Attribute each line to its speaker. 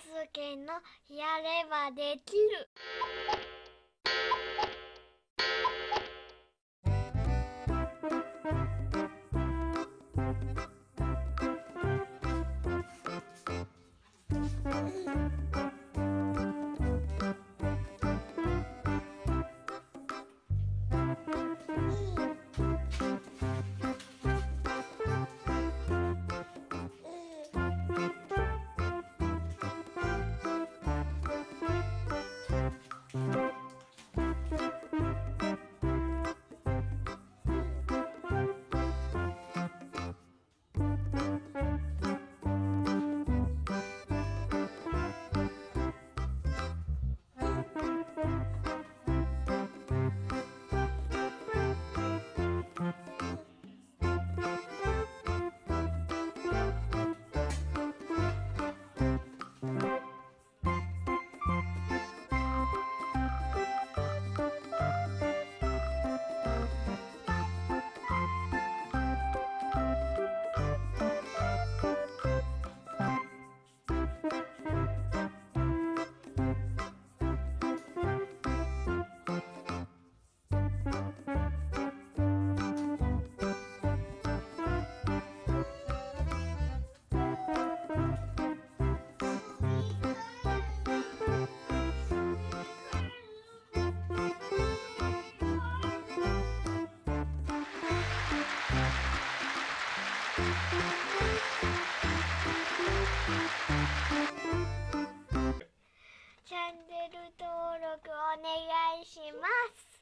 Speaker 1: すけのやればできる。チャンネル登録お願いします。